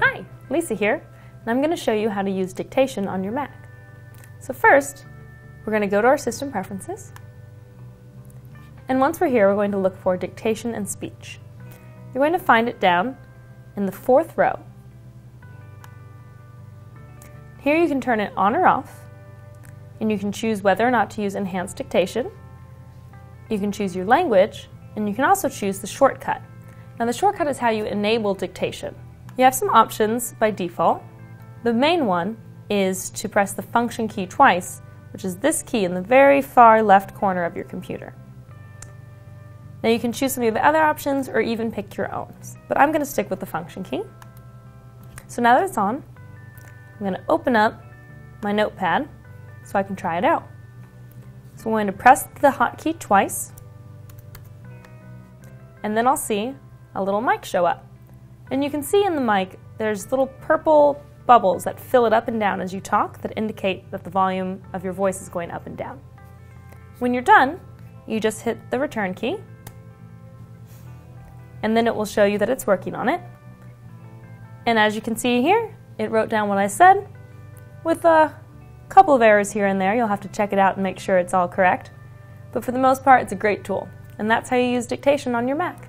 Hi, Lisa here, and I'm going to show you how to use dictation on your Mac. So first, we're going to go to our system preferences. And once we're here, we're going to look for dictation and speech. You're going to find it down in the fourth row. Here you can turn it on or off, and you can choose whether or not to use enhanced dictation. You can choose your language, and you can also choose the shortcut. Now the shortcut is how you enable dictation. You have some options by default. The main one is to press the function key twice, which is this key in the very far left corner of your computer. Now you can choose some of the other options or even pick your own, but I'm going to stick with the function key. So now that it's on, I'm going to open up my notepad so I can try it out. So I'm going to press the hotkey twice, and then I'll see a little mic show up. And you can see in the mic there's little purple bubbles that fill it up and down as you talk that indicate that the volume of your voice is going up and down. When you're done, you just hit the return key, and then it will show you that it's working on it. And as you can see here, it wrote down what I said with a couple of errors here and there. You'll have to check it out and make sure it's all correct. But for the most part, it's a great tool. And that's how you use dictation on your Mac.